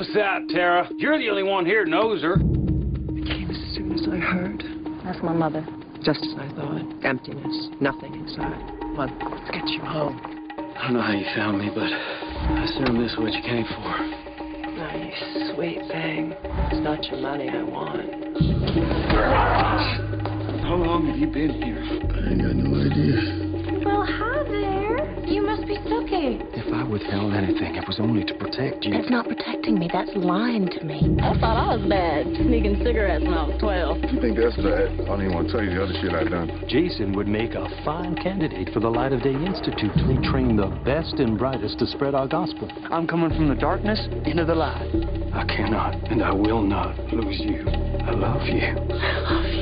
us out, Tara. You're the only one here who knows her. It came as soon as I heard. That's my mother. Just as I thought. Emptiness. Nothing inside. Well, let's get you home. I don't know how you found me, but I assume this is what you came for. Oh, you sweet thing. It's not your money I want. How long have you been here? Withheld anything, it was only to protect you. That's not protecting me. That's lying to me. I thought I was bad, sneaking cigarettes when I was 12. You think that's bad, I don't even want to tell you the other shit I've done. Jason would make a fine candidate for the Light of Day Institute. They train the best and brightest to spread our gospel. I'm coming from the darkness into the light. I cannot and I will not lose you. I love you. I love you.